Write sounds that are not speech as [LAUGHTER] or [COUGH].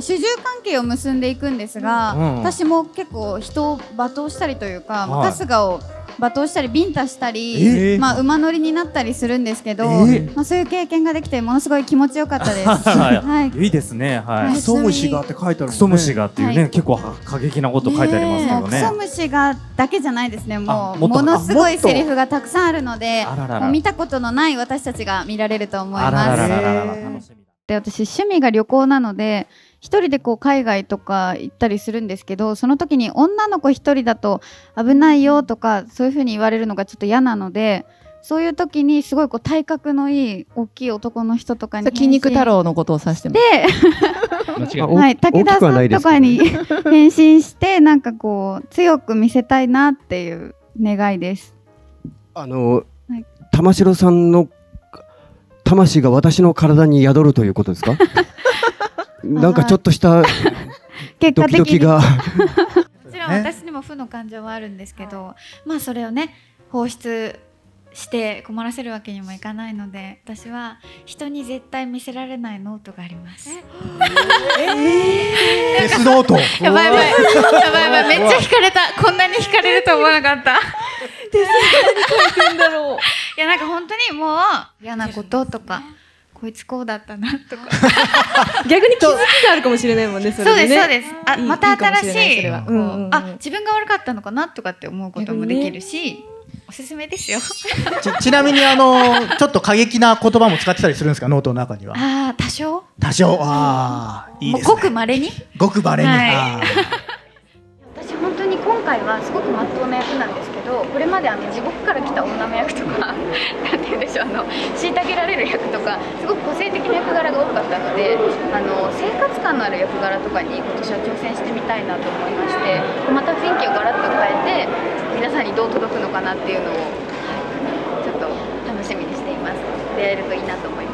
主従関係を結んでいくんですが、うん私も結構人を罵倒したりというか、まあはい春日を罵倒したりビンタしたえ？り、ーまあ、馬乗りになったりするんですけど、え？まあ、そういう経験ができてものすごい気持ちよかったです。[LAUGHS] はいはいいいですね。ははいい。クソ虫がって書いてあるもんねクソ虫がっていうはね、結構過激なこと書いてありますけどもうクソね。虫がだけじゃないですね。もうあものすごいセリフがたくさんあるので、あらららもう見たことのない私たちが見られると思います。らららら楽しみだ。で私趣味が旅行なので一人でこう海外とか行ったりするんですけどその時に女の子一人だと危ないよとかそういう風に言われるのがちょっと嫌なのでそういう時にすごいこう体格のいい大きい男の人とかに筋肉太郎のことを指してます。で、間違いあおはい、武田さんとかに [LAUGHS] 変身してなんかこう強く見せたいなっていう願いです。あのはい玉城さんの魂が私の体に宿るということですか？[LAUGHS] なんかちょっとした結ド果的が [LAUGHS] もちろんね。私にも負の感情はあるんですけど、まあそれをね放出して困らせるわけにもいかないので私は人に絶対見せられないノートがあります。デスノートやばいやばいやばいやばい。めっちゃ惹かれた。こんなに惹かれると思わなかった。やなんか本当にもう嫌なこととかこいつこうだったなとか。[LAUGHS] 逆に気づきがあるかもしれないもんね。そそうれですそうです。あまた新しいううんうんうん。あ自分が悪かったのかなとかって思うこともできるし、おすすめですよ。ちちなみにあの [LAUGHS] ちょっと過激な言葉も使ってたりするんですか？ノートの中には。ああ多少？多少？ああいいですね。ごく稀に？ごくバレに、はい回はすごく真っ当な役なんですけどこれまであの地獄から来た女の役とか [LAUGHS] なんて言うんでしょうあの虐げられる役とかすごく個性的な役柄が多かったのであの生活感のある役柄とかに今年は挑戦してみたいなと思いましてまた雰囲気をガラッと変えて皆さんにどう届くのかなっていうのを、はい、ちょっと楽しみにしています。出会えるといいなと思います。